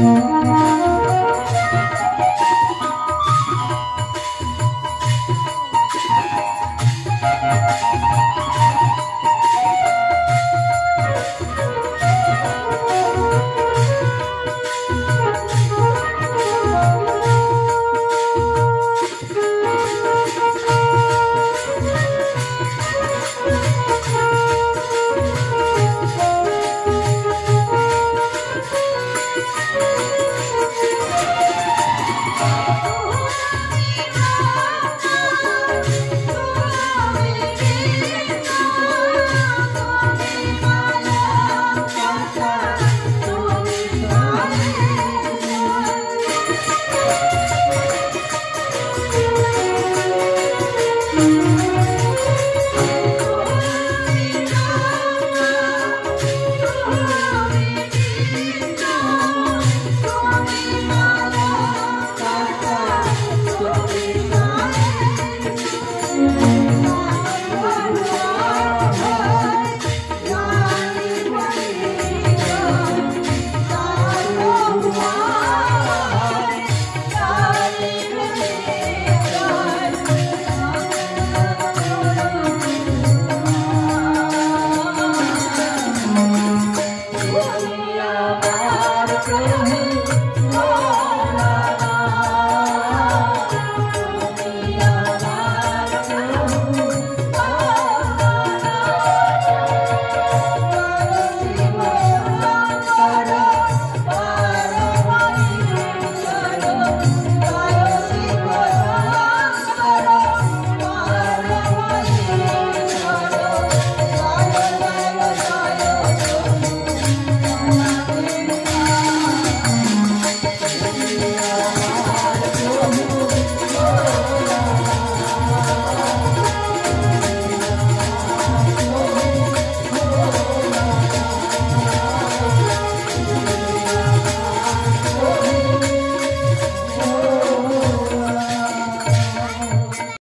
Música